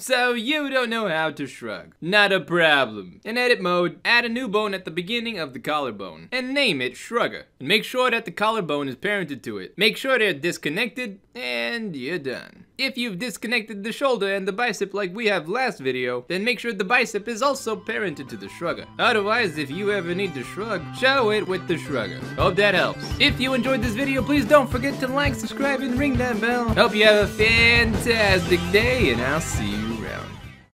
So you don't know how to shrug. Not a problem. In edit mode, add a new bone at the beginning of the collarbone and name it Shrugger. And make sure that the collarbone is parented to it. Make sure they're disconnected and you're done. If you've disconnected the shoulder and the bicep like we have last video, then make sure the bicep is also parented to the shrugger. Otherwise, if you ever need to shrug, show it with the shrugger. Hope that helps. If you enjoyed this video, please don't forget to like, subscribe, and ring that bell. Hope you have a fantastic day, and I'll see you round.